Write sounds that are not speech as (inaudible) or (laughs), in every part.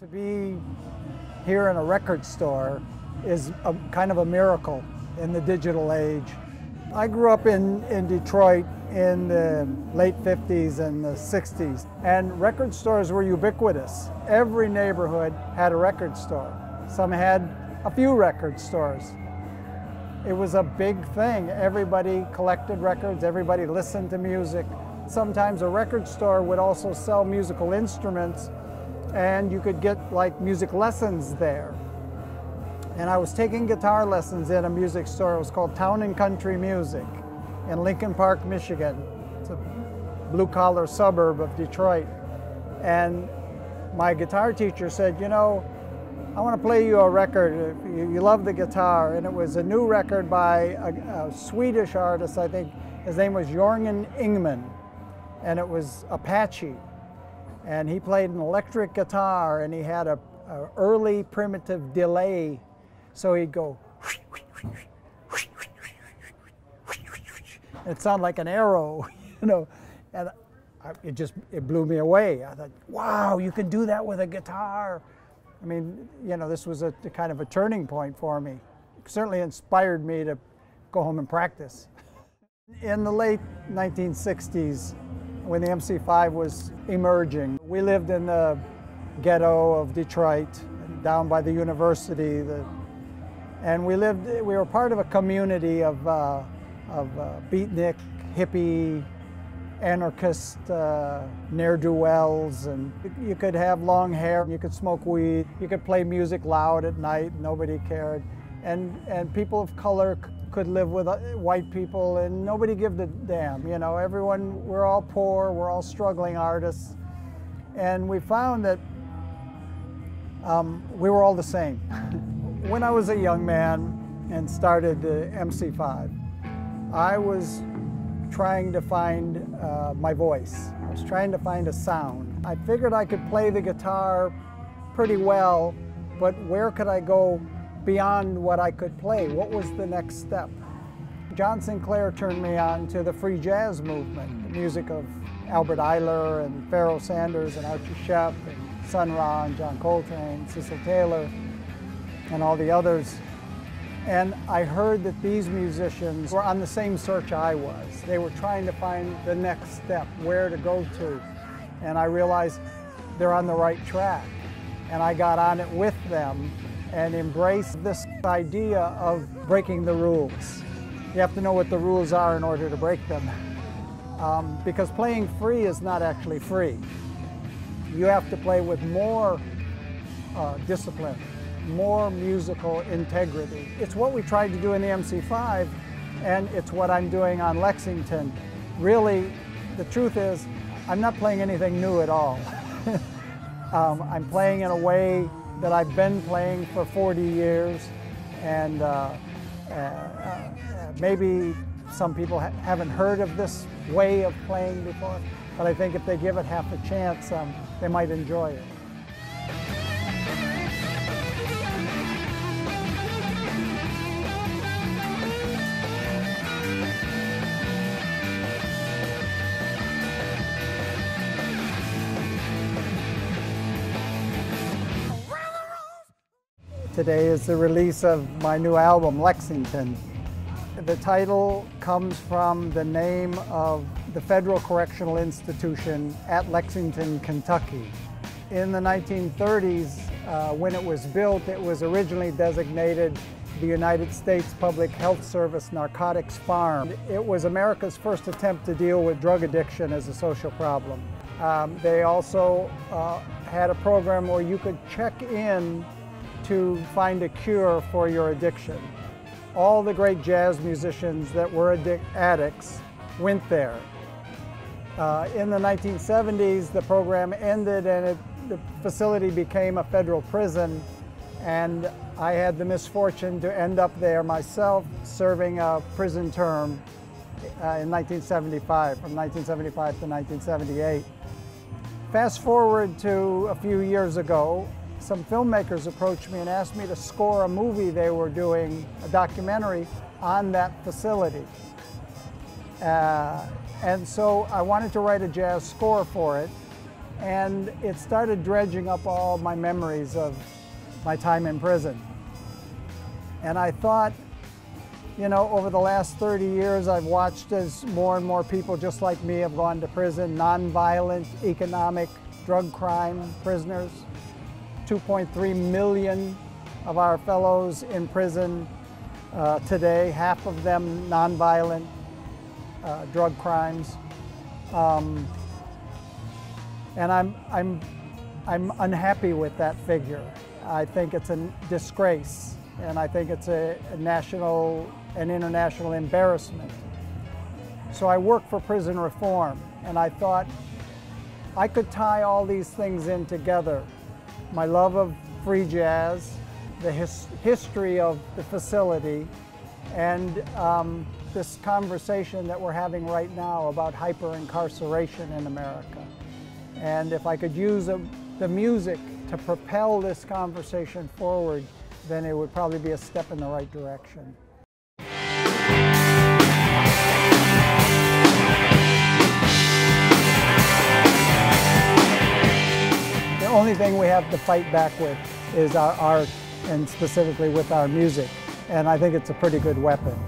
To be here in a record store is a, kind of a miracle in the digital age. I grew up in, in Detroit in the late 50s and the 60s, and record stores were ubiquitous. Every neighborhood had a record store. Some had a few record stores. It was a big thing. Everybody collected records, everybody listened to music. Sometimes a record store would also sell musical instruments and you could get like music lessons there. And I was taking guitar lessons in a music store. It was called Town and Country Music in Lincoln Park, Michigan. It's a blue collar suburb of Detroit. And my guitar teacher said, you know, I want to play you a record. You, love the guitar. And it was a new record by a, a Swedish artist, I think. His name was Jørgen Ingmann. And it was Apache and he played an electric guitar and he had a, a early primitive delay. So he'd go it sounded like an arrow (laughs) you know. And I, it just it blew me away. I thought wow you can do that with a guitar. I mean you know this was a, a kind of a turning point for me. It certainly inspired me to go home and practice. In the late 1960s when the MC5 was emerging. We lived in the ghetto of Detroit, down by the university, the, and we lived. We were part of a community of uh, of uh, beatnik, hippie, anarchist uh, ne'er-do-wells, and you could have long hair, you could smoke weed, you could play music loud at night, nobody cared, and and people of color could live with uh, white people and nobody give a damn. You know, everyone, we're all poor, we're all struggling artists. And we found that um, we were all the same. (laughs) when I was a young man and started uh, MC5, I was trying to find uh, my voice. I was trying to find a sound. I figured I could play the guitar pretty well, but where could I go beyond what I could play. What was the next step? John Sinclair turned me on to the free jazz movement, the music of Albert Ayler and Pharoah Sanders and Archie Shepp and Sun Ra and John Coltrane, Cecil Taylor, and all the others. And I heard that these musicians were on the same search I was. They were trying to find the next step, where to go to. And I realized they're on the right track. And I got on it with them and embrace this idea of breaking the rules. You have to know what the rules are in order to break them. Um, because playing free is not actually free. You have to play with more uh, discipline, more musical integrity. It's what we tried to do in the MC5, and it's what I'm doing on Lexington. Really, the truth is, I'm not playing anything new at all. (laughs) um, I'm playing in a way that I've been playing for 40 years, and uh, uh, uh, maybe some people ha haven't heard of this way of playing before, but I think if they give it half a chance, um, they might enjoy it. Today is the release of my new album, Lexington. The title comes from the name of the Federal Correctional Institution at Lexington, Kentucky. In the 1930s, uh, when it was built, it was originally designated the United States Public Health Service Narcotics Farm. It was America's first attempt to deal with drug addiction as a social problem. Um, they also uh, had a program where you could check in to find a cure for your addiction. All the great jazz musicians that were addicts went there. Uh, in the 1970s, the program ended and it, the facility became a federal prison and I had the misfortune to end up there myself serving a prison term uh, in 1975, from 1975 to 1978. Fast forward to a few years ago, some filmmakers approached me and asked me to score a movie they were doing, a documentary on that facility. Uh, and so I wanted to write a jazz score for it. and it started dredging up all my memories of my time in prison. And I thought, you know, over the last 30 years, I've watched as more and more people just like me have gone to prison, nonviolent, economic, drug crime prisoners. 2.3 million of our fellows in prison uh, today, half of them nonviolent uh, drug crimes. Um, and I'm, I'm, I'm unhappy with that figure. I think it's a disgrace, and I think it's a, a national and international embarrassment. So I work for prison reform, and I thought I could tie all these things in together. My love of free jazz, the his, history of the facility, and um, this conversation that we're having right now about hyper-incarceration in America. And if I could use a, the music to propel this conversation forward, then it would probably be a step in the right direction. Have to fight back with is our art and specifically with our music. And I think it's a pretty good weapon.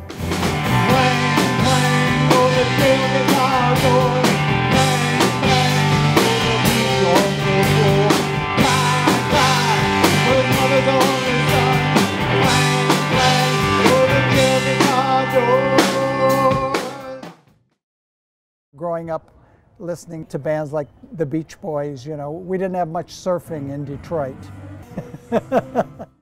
growing up listening to bands like the Beach Boys, you know, we didn't have much surfing in Detroit. (laughs)